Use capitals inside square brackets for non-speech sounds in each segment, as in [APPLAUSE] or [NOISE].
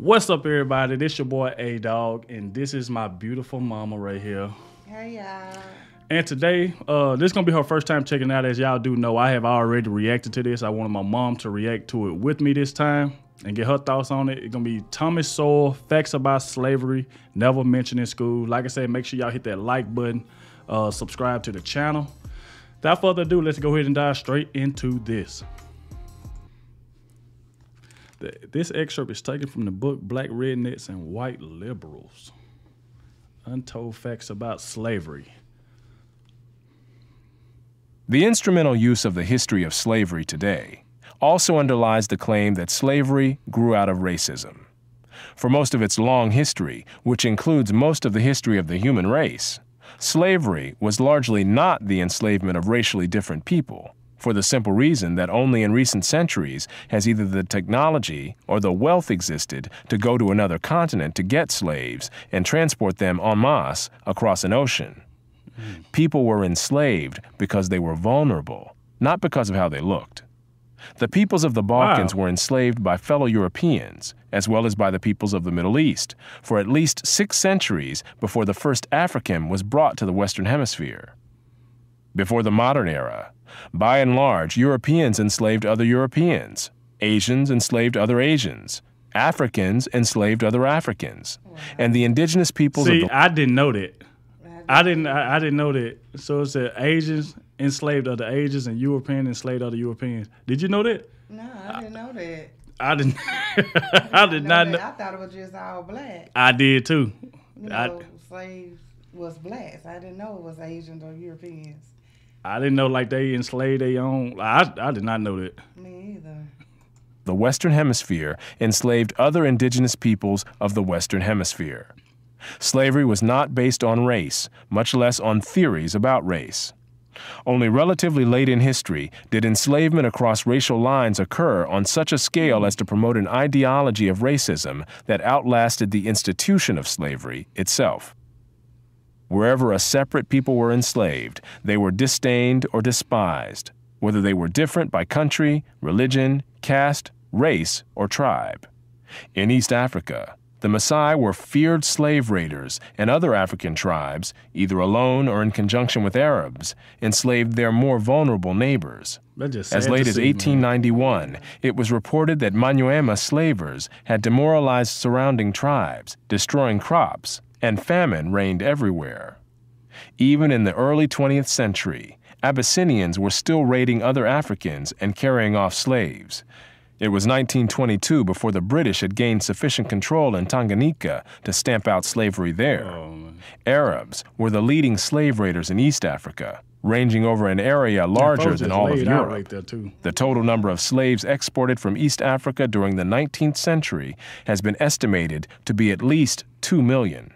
What's up, everybody? This your boy A Dog, and this is my beautiful mama right here. Hey y'all. And today, uh, this is gonna be her first time checking out. As y'all do know, I have already reacted to this. I wanted my mom to react to it with me this time and get her thoughts on it. It's gonna be Thomas Sowell, Facts About Slavery, Never Mentioned in School. Like I said, make sure y'all hit that like button, uh, subscribe to the channel. Without further ado, let's go ahead and dive straight into this. The- This excerpt is taken from the book Black Rednecks and White Liberals Untold Facts About Slavery. The instrumental use of the history of slavery today also underlies the claim that slavery grew out of racism. For most of its long history, which includes most of the history of the human race, slavery was largely not the enslavement of racially different people, for the simple reason that only in recent centuries has either the technology or the wealth existed to go to another continent to get slaves and transport them en masse across an ocean. People were enslaved because they were vulnerable, not because of how they looked. The peoples of the Balkans Wow. were enslaved by fellow Europeans, as well as by the peoples of the Middle East, for at least six centuries before the first African was brought to the Western Hemisphere. Before the modern era, by and large, Europeans enslaved other Europeans, Asians enslaved other Asians, Africans enslaved other Africans, and the indigenous peoples See, of the I didn't know that. I didn't. I, I didn't know that. So it said Asians enslaved other Asians and Europeans enslaved other Europeans. Did you know that? No, I didn't know that. I didn't. [LAUGHS] I did not that. know. I thought it was just all black. I did too. You I- know, slaves was blacks. I didn't know it was Asians or Europeans. I didn't know like they enslaved their own. I I did not know that. Me either. the Western Hemisphere enslaved other indigenous peoples of the Western Hemisphere. Slavery was not based on race, much less on theories about race. Only relatively late in history did enslavement across racial lines occur on such a scale as to promote an ideology of racism that outlasted the institution of slavery itself. Wherever a separate people were enslaved, they were disdained or despised, whether they were different by country, religion, caste, race, or tribe. In East Africa, the Maasai were feared slave raiders, and other African tribes, either alone or in conjunction with Arabs, enslaved their more vulnerable neighbors. As late as see, man. 1891, it was reported that Manyuema slavers had demoralized surrounding tribes, destroying crops, and famine reigned everywhere. Even in the early 20th century, Abyssinians were still raiding other Africans and carrying off slaves. It was 1922 before the British had gained sufficient control in Tanganyika to stamp out slavery there. Oh. Arabs were the leading slave raiders in East Africa, ranging over an area larger than all of Europe. right there too. The total number of slaves exported from East Africa during the 19th century has been estimated to be at least 2 million.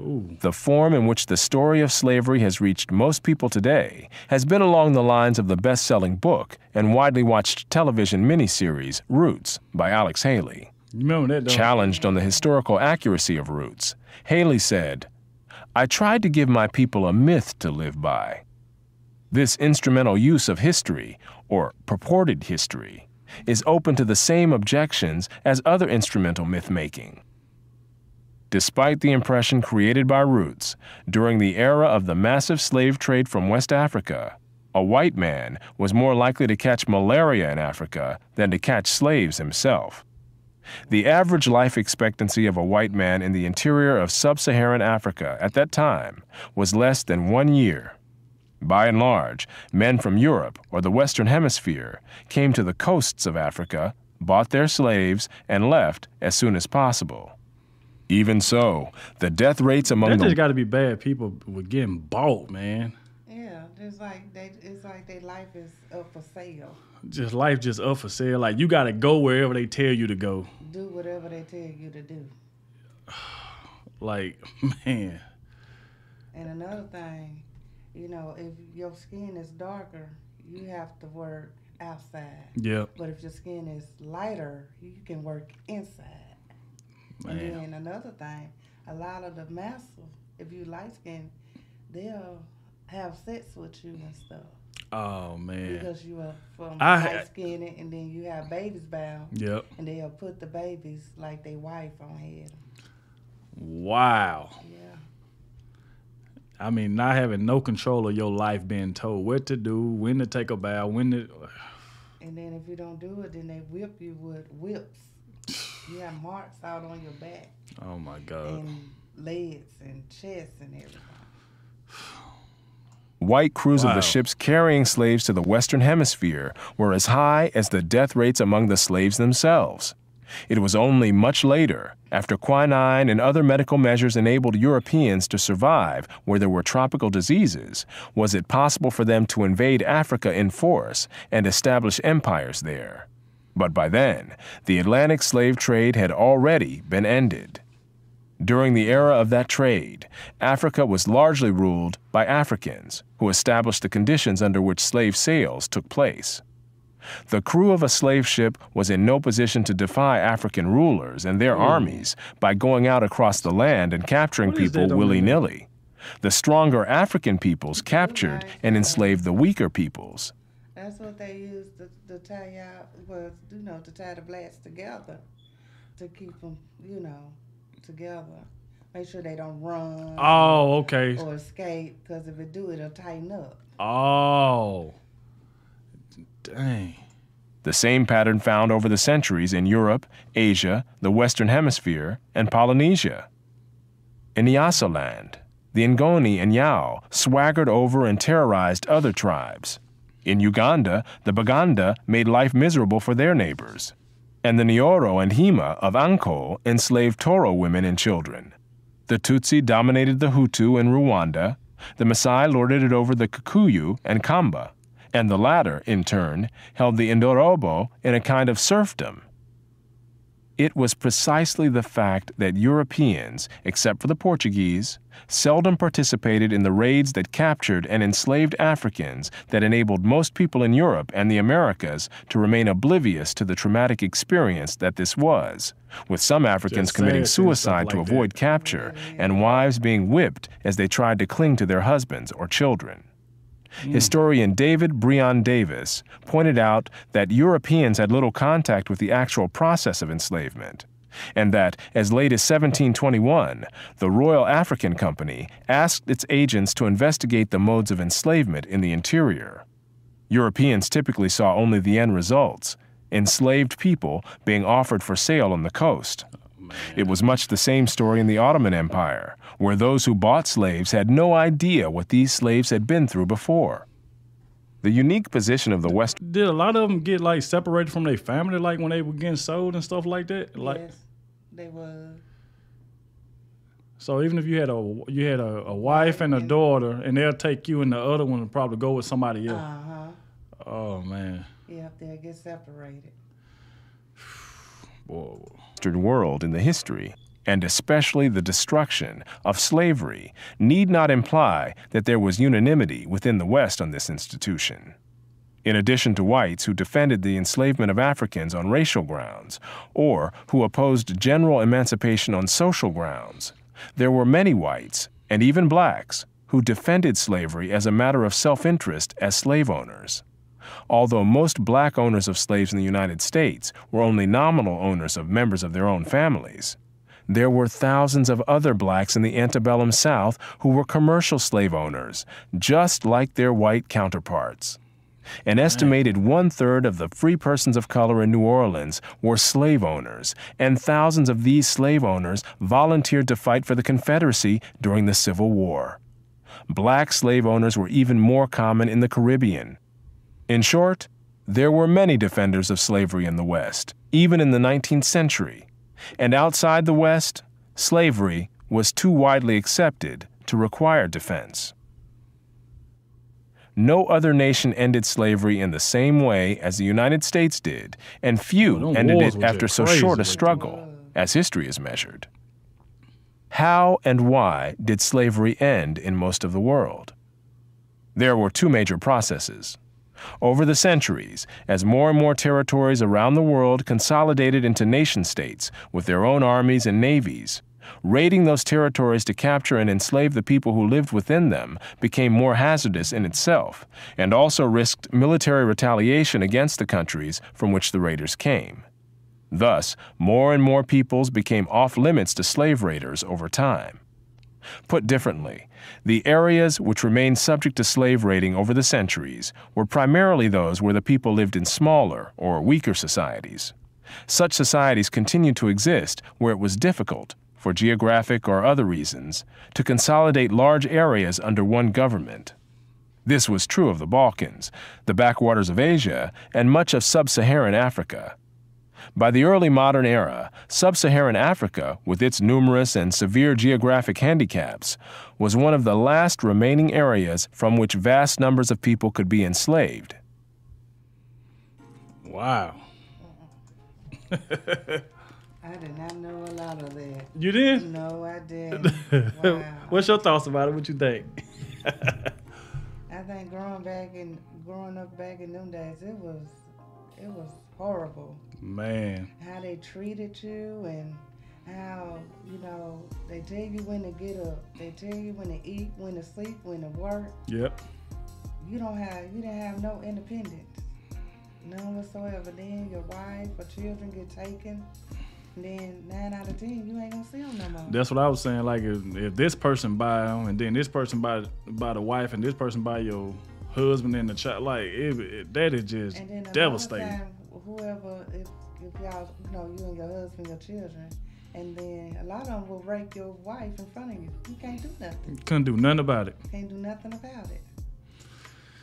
Ooh. The form in which the story of slavery has reached most people today has been along the lines of the best selling book and widely watched television miniseries Roots by Alex Haley. That? Challenged on the historical accuracy of Roots, Haley said, I tried to give my people a myth to live by. This instrumental use of history, or purported history, is open to the same objections as other instrumental myth making. Despite the impression created by Roots, during the era of the massive slave trade from West Africa, a white man was more likely to catch malaria in Africa than to catch slaves himself. The average life expectancy of a white man in the interior of sub Saharan Africa at that time was less than one year. By and large, men from Europe or the Western Hemisphere came to the coasts of Africa, bought their slaves, and left as soon as possible. Even so, the death rates among That the just got to be bad. People were getting bought, man. Yeah, it's like they. It's like their life is up for sale. Just life just up for sale. Like you got to go wherever they tell you to go. Do whatever they tell you to do. [SIGHS] Like man, And another thing, you know, if your skin is darker, you have to work outside. yeah, But if your skin is lighter, you can work inside. Man. And then another thing, a lot of the massa, if you light skin, they'll have sex with you and stuff. Oh man. because you are from I- light skinned and then you have babies bound Yep. and they'll put the babies like they wife on head. Wow. Yeah. I mean, not having no control of your life, being told what to do, when to take a bath, when to. [SIGHS] And then if you don't do it, then they whip you with whips. You have marks out on your back Oh my God. and legs and chest and everything. White crews of the ships carrying slaves to the Western Hemisphere were as high as the death rates among the slaves themselves. It was only much later, after quinine and other medical measures enabled Europeans to survive where there were tropical diseases, was it possible for them to invade Africa in force and establish empires there. But by then, the Atlantic slave trade had already been ended. During the era of that trade, Africa was largely ruled by Africans, who established the conditions under which slave sales took place. The crew of a slave ship was in no position to defy African rulers and their armies by going out across the land and capturing What people willy nilly. The stronger African peoples captured and enslaved the weaker peoples. That's what they used to, to tie out was you know to tie the blacks together, to keep them you know together. Make sure they don't run Oh, okay. or escape because if it do, it'll tighten up. Oh. Dang. The same pattern found over the centuries in Europe, Asia, the Western Hemisphere, and Polynesia. In Nyasaland, the Ngoni and Yao swaggered over and terrorized other tribes. In Uganda, the Baganda made life miserable for their neighbors. And the Nyoro and Hima of Anko enslaved Toro women and children. The Tutsi dominated the Hutu in Rwanda, the Maasai lorded it over the Kikuyu and Kamba, and the latter, in turn, held the Indorobo in a kind of serfdom. It was precisely the fact that Europeans, except for the Portuguese, seldom participated in the raids that captured and enslaved Africans that enabled most people in Europe and the Americas to remain oblivious to the traumatic experience that this was, with some Africans Just committing suicide to like avoid that. capture and wives being whipped as they tried to cling to their husbands or children. Hmm. Historian David Brion Davis pointed out that Europeans had little contact with the actual process of enslavement, and that as late as 1721, the Royal African Company asked its agents to investigate the modes of enslavement in the interior. Europeans typically saw only the end results enslaved people being offered for sale on the coast. It was much the same story in the Ottoman Empire, where those who bought slaves had no idea what these slaves had been through before. The unique position of the West Did a lot of them get like separated from their family, like when they were getting sold and stuff like that? Like, yes, they was. so even if you had a you had a, a wife and a daughter, and they'll take you, and the other one will probably go with somebody else. Uh else. huh. Oh man, Yep, they'll get separated. Western world in the history, and especially the destruction of slavery, need not imply that there was unanimity within the West on this institution. In addition to whites who defended the enslavement of Africans on racial grounds, or who opposed general emancipation on social grounds, there were many whites, and even blacks, who defended slavery as a matter of self interest as slave owners. Although most black owners of slaves in the United States were only nominal owners of members of their own families, there were thousands of other blacks in the antebellum South who were commercial slave owners, just like their white counterparts. An estimated one third of the free persons of color in New Orleans were slave owners, and thousands of these slave owners volunteered to fight for the Confederacy during the Civil War. Black slave owners were even more common in the Caribbean. In short, there were many defenders of slavery in the West, even in the 19th century. And outside the West, slavery was too widely accepted to require defense. No other nation ended slavery in the same way as the United States did, and few Well, ended it after so short a struggle, as history is measured. How and why did slavery end in most of the world? There were two major processes. Over the centuries, as more and more territories around the world consolidated into nation states with their own armies and navies, raiding those territories to capture and enslave the people who lived within them became more hazardous in itself, and also risked military retaliation against the countries from which the raiders came. Thus, more and more peoples became off limits to slave raiders over time. Put differently, the areas which remained subject to slave raiding over the centuries were primarily those where the people lived in smaller or weaker societies. Such societies continued to exist where it was difficult, for geographic or other reasons, to consolidate large areas under one government. This was true of the Balkans, the backwaters of Asia, and much of sub Saharan Africa. By the early modern era, sub Saharan Africa, with its numerous and severe geographic handicaps, was one of the last remaining areas from which vast numbers of people could be enslaved. Wow. [LAUGHS] I did not know a lot of that. You did? No, I didn't. Wow. [LAUGHS] What's your thoughts about it? What you think? [LAUGHS] I think growing back and growing up back in them days, it was it was horrible. Man. How they treated you and how you know they tell you when to get up, they tell you when to eat, when to sleep, when to work. Yep. You don't have you didn't have no independence, none whatsoever. Then your wife or children get taken. and Then nine out of ten, you ain't gonna see them no more. That's what I was saying. Like if, if this person buy them, and then this person buy buy the wife, and this person buy your husband and the child, like it, it, that is just And then another devastating. Whoever, if, if y'all, you know, you and your husband, your children, and then a lot of them will rape your wife in front of you. You can't do nothing. Couldn't do nothing about it. Can't do nothing about it.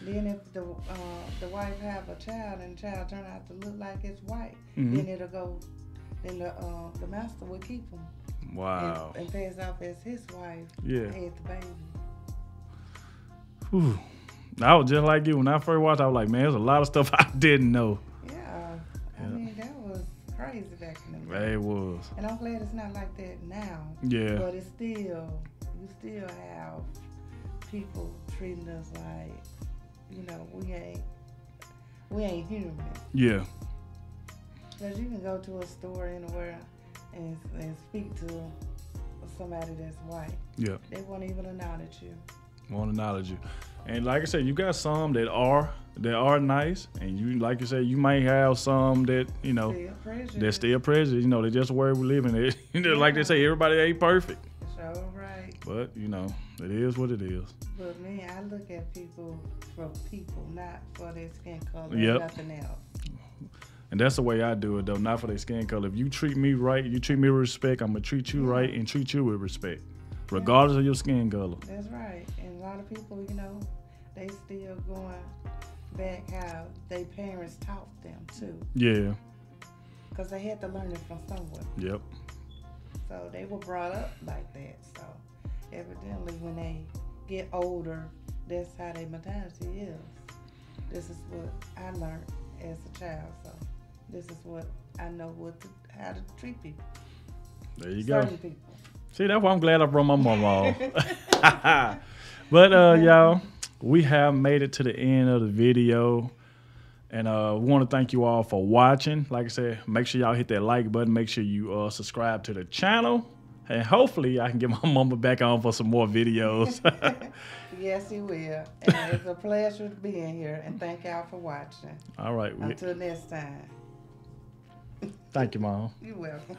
Then if the uh, the wife have a child and the child turn out to look like it's white, Mhm. then it'll go. Then the uh, the master will keep him Wow. and, and pass off as his wife. Yeah. Had the baby. Whew. I was just like you when I first watched. I was like, man, there's a lot of stuff [LAUGHS] I didn't know. Crazy back in the day. Was. And I'm glad it's not like that now. Yeah. But it's still, you still have people treating us like, you know, we ain't, we ain't human. Yeah. Because you can go to a store anywhere and, and speak to somebody that's white. Yeah. They won't even acknowledge you. Want to acknowledge you. And like I said, you got some that are that are nice, and you like you said, you might have some that you know Still prejudice. still prejudice. You know, they just where we live in. It, [LAUGHS] you know, like they say, everybody ain't perfect, So right. but you know, it is what it is. But me, I look at people for people, not for their skin color. Yep. Nothing else. And that's the way I do it, though. Not for their skin color. If you treat me right, you treat me with respect. I'm gonna treat you right and treat you with respect, regardless of your skin color. That's right. And a lot of people, you know, they still going back how their parents taught them too, Yeah. because they had to learn it from somewhere. Yep. So they were brought up like that. So evidently, when they get older, that's how their mentality is. This is what I learned as a child. So this is what I know what to, how to treat people. There you go. Certain people. See, that's why I'm glad I brought my mom off. [LAUGHS] but uh, y'all, we have made it to the end of the video. And uh, we want to thank you all for watching. Like I said, make sure y'all hit that like button. Make sure you uh, subscribe to the channel. And hopefully I can get my [LAUGHS] mama back on for some more videos. [LAUGHS] Yes, you will. And it's a pleasure being here. And thank y'all for watching. all right. we- Until next time. Thank you, mom. You're welcome.